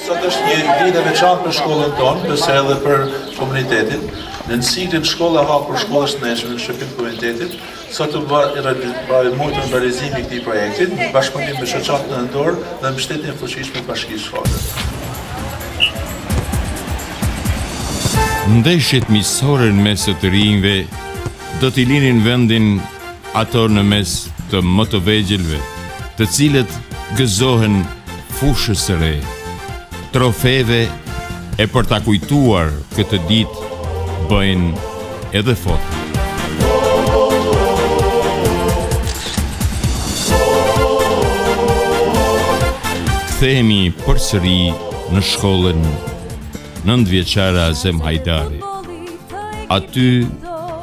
Sot është një ditë e veçantë për shkollën tonë, por edhe për komunitetin. Në ciklin shkolla e hapur, shkolla e shëndetshme në shërbim komunitetit, sot është bërë i mundur realizimi i këtij projekti, në bashkëpunim me shoqatën Door dhe me mbështetjen e fuqishme të Bashkisë Shkodër. Ndeshjet miqësore mes të të rinjve do t'i linin vendin ato në mes të më të vegjëlve, të cilët gëzohen fushës së re, trofeve e për ta kujtuar këtë ditë bëjnë edhe foto. Kthehemi përsëri në shkollën nëntëvjeçare Azem Hajdari. Aty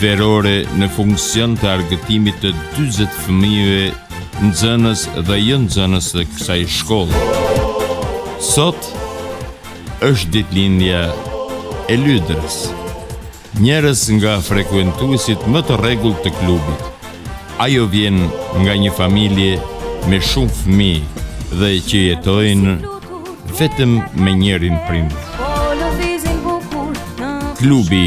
Verore në funksion të argëtimit të 40 fëmijëve nxënës dhe jo nxënës të kësaj shkolle. Sot është ditëlindja e Lidrës, njërës nga frekuentuesit më të rregullt të klubit. Ajo vjen nga një familje me shumë fëmijë dhe që jetojnë vetëm me njërin prind. Klubi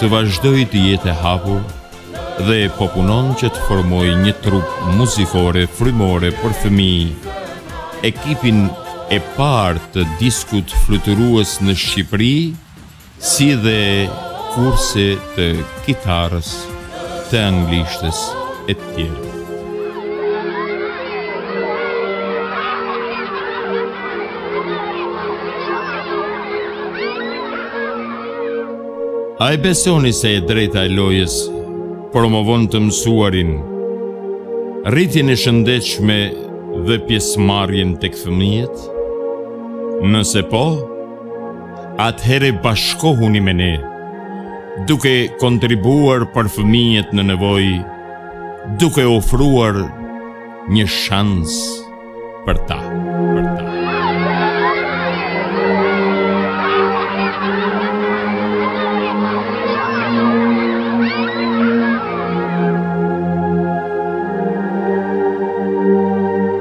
të vazhdojë të jetë e hapur dhe po punon që të formojë një trupë muzikore frymore për fëmijë, ekipin e parë të diskut fluturues në Shqipëri, si dhe kurse të kitarës. të anglishtes e tjerë. A e besoni se e drejta e lojës promovon të mësuarin, rritjen e shëndetshme dhe pjesëmarrjen tek fëmijët? Nëse po, atëherë bashkohuni me ne, duke kontribuar për fëmijët në nevojë, duke ofruar një shans për ta. Për ta.